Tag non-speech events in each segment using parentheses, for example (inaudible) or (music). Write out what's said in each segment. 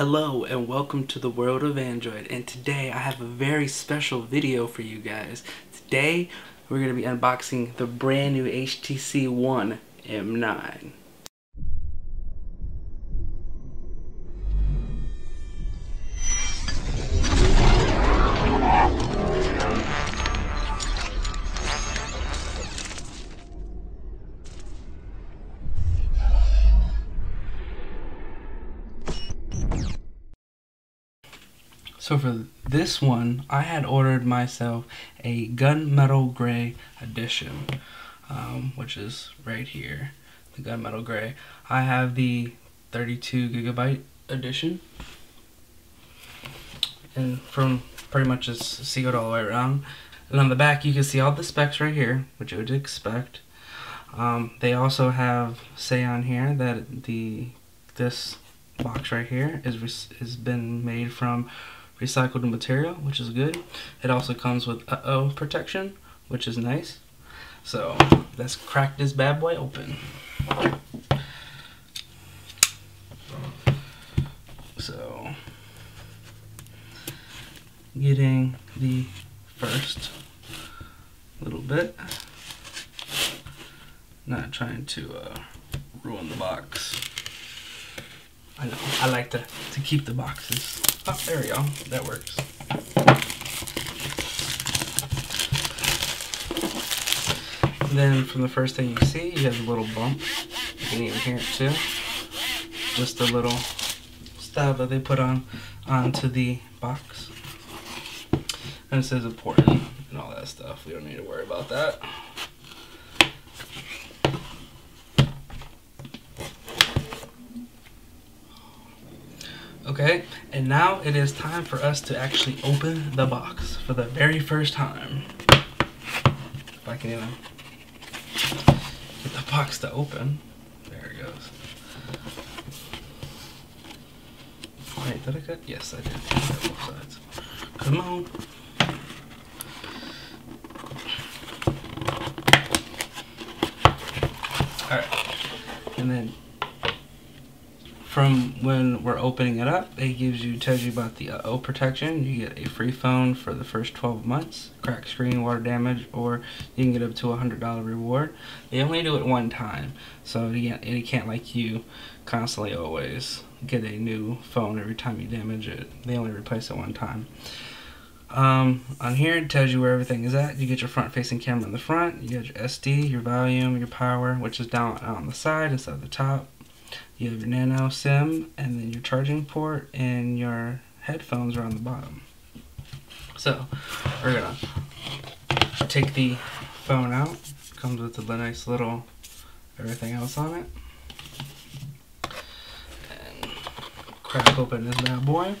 Hello and welcome to the world of Android and today I have a very special video for you guys. Today we're going to be unboxing the brand new HTC One M9. So for this one, I had ordered myself a gunmetal gray edition, um, which is right here, the gunmetal gray. I have the 32 gigabyte edition, and from pretty much just sealed all the way around. And on the back, you can see all the specs right here, which you would expect. Um, they also have say on here that the this box right here is has been made from recycled material, which is good. It also comes with uh-oh protection, which is nice. So let's crack this bad boy open. So getting the first little bit. Not trying to uh, ruin the box. I know, I like to, to keep the boxes. Oh, there we go, that works. And then from the first thing you see, you have a little bump. You can even hear it too. Just a little style that they put on onto the box. And it says important and all that stuff. We don't need to worry about that. Okay, and now it is time for us to actually open the box for the very first time. If I can even get the box to open. There it goes. Wait, did I cut? Yes, I did. both sides. Come on. Alright. And then from when we're opening it up, it gives you tells you about the uh, O protection. You get a free phone for the first 12 months, crack screen, water damage, or you can get up to a hundred dollar reward. They only do it one time, so it can't, like you constantly always get a new phone every time you damage it. They only replace it one time. Um, on here it tells you where everything is at. You get your front facing camera in the front, you get your SD, your volume, your power, which is down on the side instead of the top you have your nano sim and then your charging port and your headphones are on the bottom. So we're gonna take the phone out. Comes with a nice little everything else on it. And crack open this bad boy.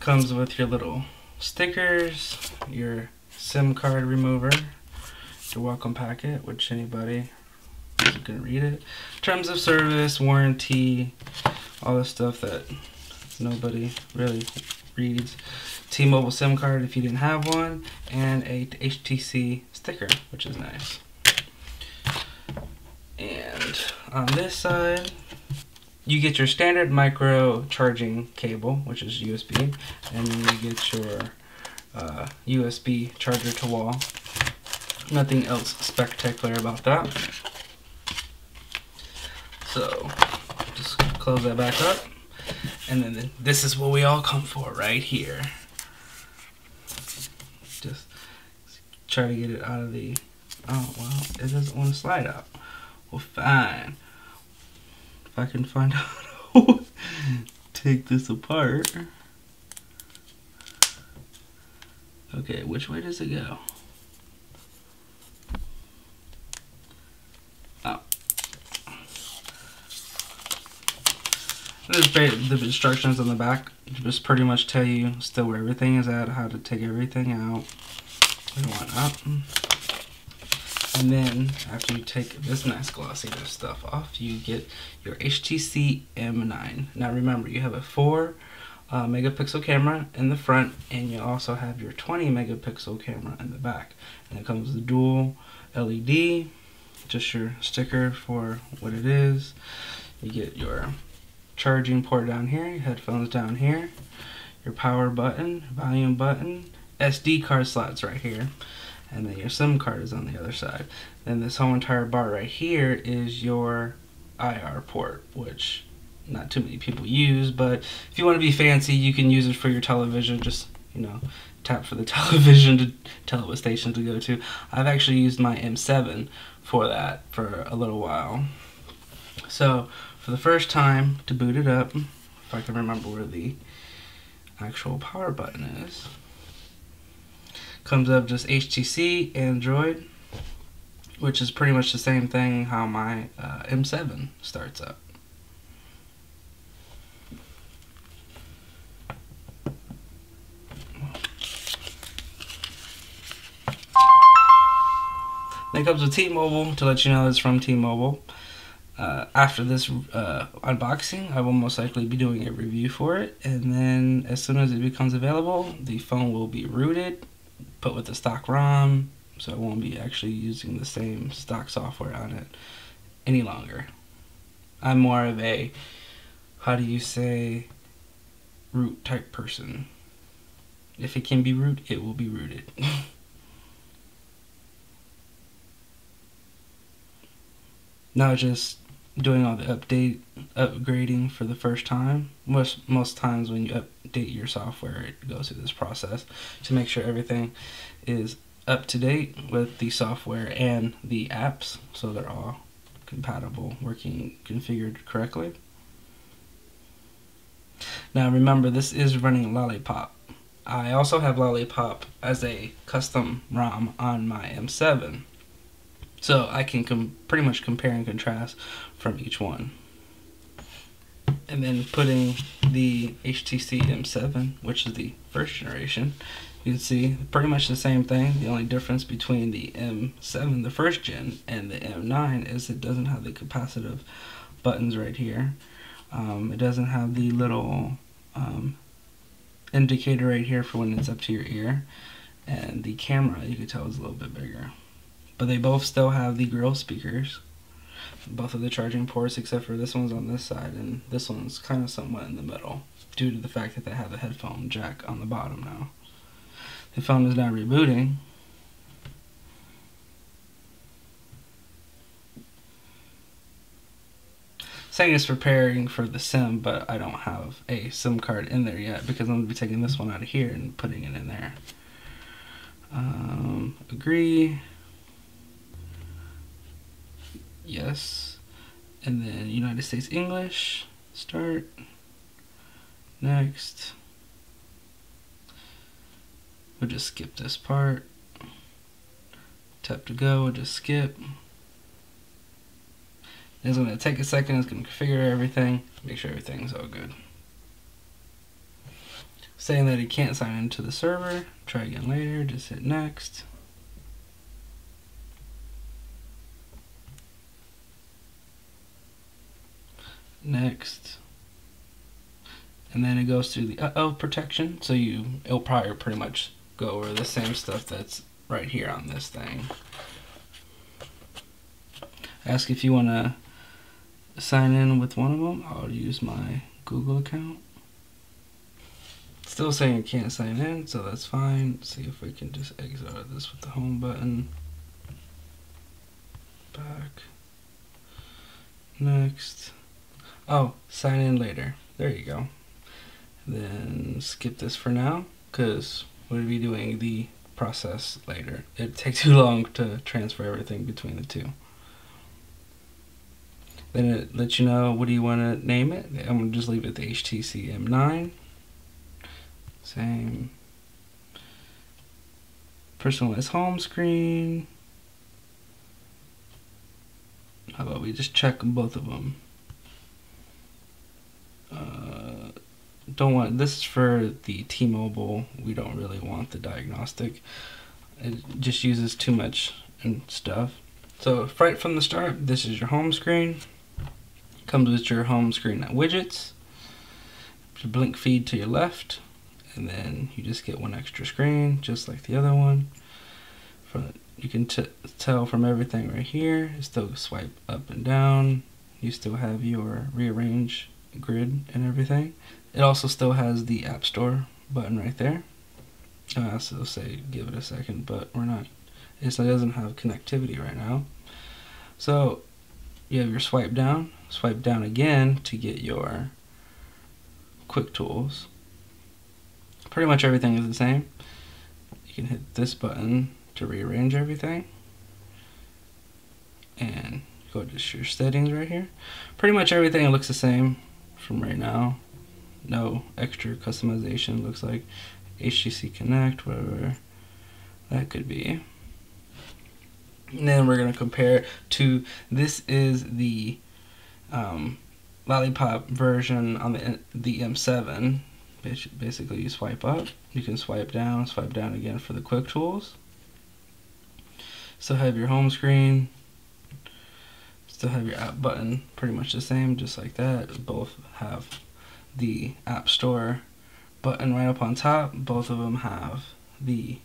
Comes with your little stickers your sim card remover your welcome packet which anybody can read it. Terms of service, warranty, all the stuff that nobody really reads. T-Mobile SIM card if you didn't have one, and a HTC sticker, which is nice. And on this side, you get your standard micro charging cable, which is USB, and then you get your uh, USB charger to wall. Nothing else spectacular about that. So just close that back up. And then this is what we all come for right here. Just try to get it out of the, oh, well, it doesn't want to slide out. Well, fine. If I can find (laughs) out how to take this apart. Okay, which way does it go? The instructions on the back just pretty much tell you still where everything is at, how to take everything out and whatnot. And then after you take this nice glossy stuff off, you get your HTC M9. Now remember, you have a 4 uh, megapixel camera in the front and you also have your 20 megapixel camera in the back. And it comes with dual LED, just your sticker for what it is. You get your charging port down here, your headphones down here, your power button, volume button, SD card slots right here, and then your SIM card is on the other side. Then this whole entire bar right here is your IR port, which not too many people use, but if you want to be fancy, you can use it for your television. Just, you know, tap for the (laughs) television to tell it what station to go to. I've actually used my M7 for that for a little while. So, for the first time to boot it up, if I can remember where the actual power button is, comes up just HTC, Android, which is pretty much the same thing how my uh, M7 starts up. Then comes with T-Mobile to let you know it's from T-Mobile. Uh, after this uh, unboxing, I will most likely be doing a review for it, and then as soon as it becomes available, the phone will be rooted, put with the stock ROM, so I won't be actually using the same stock software on it any longer. I'm more of a, how do you say, root type person. If it can be root, it will be rooted. (laughs) now just doing all the update upgrading for the first time. Most most times when you update your software it goes through this process to make sure everything is up to date with the software and the apps so they're all compatible working configured correctly. Now remember this is running lollipop. I also have lollipop as a custom ROM on my M7 so I can pretty much compare and contrast from each one. And then putting the HTC M7, which is the first generation, you can see pretty much the same thing. The only difference between the M7, the first gen, and the M9 is it doesn't have the capacitive buttons right here. Um, it doesn't have the little um, indicator right here for when it's up to your ear. And the camera, you can tell, is a little bit bigger. But they both still have the grill speakers. Both of the charging ports, except for this one's on this side, and this one's kind of somewhat in the middle, due to the fact that they have the headphone jack on the bottom now. The phone is now rebooting. saying it's preparing for the sim, but I don't have a SIM card in there yet because I'm going to be taking this one out of here and putting it in there. Um, agree yes. And then United States English. Start. Next. We'll just skip this part. Tap to go we'll just skip. It's going to take a second it's going to configure everything make sure everything's all good. Saying that he can't sign into the server try again later just hit next next. And then it goes through the uh-oh protection. So you it'll probably pretty much go over the same stuff that's right here on this thing. Ask if you want to sign in with one of them I'll use my Google account. Still saying I can't sign in so that's fine. Let's see if we can just exit out of this with the home button. Back. Next Oh, sign in later. There you go. Then skip this for now, because we'll be doing the process later. It (laughs) takes too long to transfer everything between the two. Then it lets you know what do you want to name it. I'm going to just leave it the HTC M9. Same. Personalized home screen. How about we just check both of them? Uh, don't want this is for the T-Mobile. We don't really want the diagnostic. It just uses too much and stuff. So right from the start, this is your home screen. Comes with your home screen widgets. Your BlinkFeed to your left, and then you just get one extra screen, just like the other one. From you can tell from everything right here. Still swipe up and down. You still have your rearrange grid and everything. It also still has the App Store button right there. Uh, also say give it a second, but we're not. It doesn't have connectivity right now. So you have your swipe down, swipe down again to get your quick tools. Pretty much everything is the same. You can hit this button to rearrange everything. And go to your settings right here. Pretty much everything looks the same from right now. No extra customization looks like HTC Connect, whatever that could be. And then we're going to compare to this is the um, Lollipop version on the the M7. Basically, you swipe up, you can swipe down, swipe down again for the quick tools. So have your home screen. Still have your app button, pretty much the same, just like that. Both have the App Store button right up on top. Both of them have the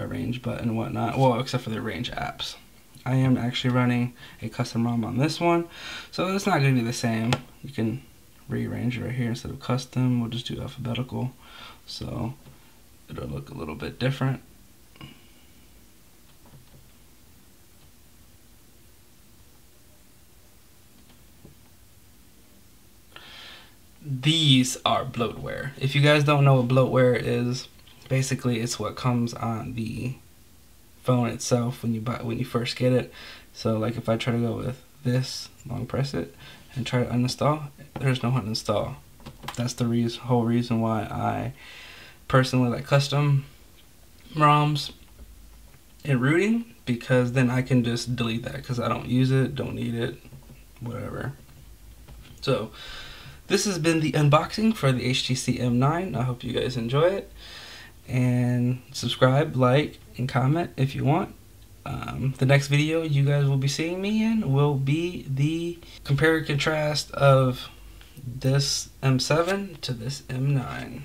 arrange button and whatnot. Well, except for the arrange apps. I am actually running a custom ROM on this one, so it's not going to be the same. You can rearrange it right here instead of custom. We'll just do alphabetical, so it'll look a little bit different. These are bloatware. If you guys don't know what bloatware is, basically it's what comes on the phone itself when you buy when you first get it. So like if I try to go with this, long press it, and try to uninstall, there's no uninstall. That's the reason, whole reason why I personally like custom ROMs and rooting because then I can just delete that because I don't use it, don't need it, whatever. So this has been the unboxing for the HTC M9. I hope you guys enjoy it and subscribe, like, and comment if you want. Um, the next video you guys will be seeing me in will be the compare and contrast of this M7 to this M9.